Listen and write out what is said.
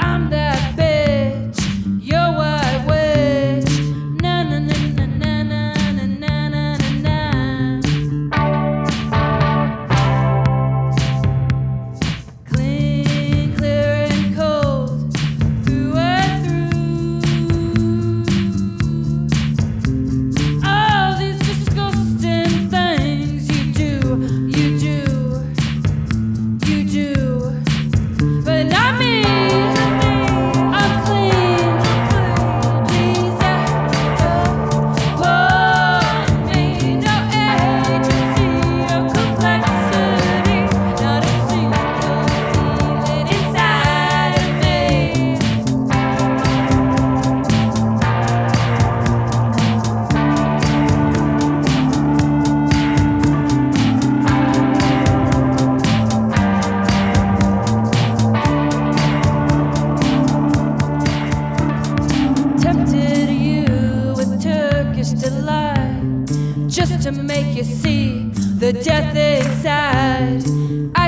I'm the to make you see the death inside. I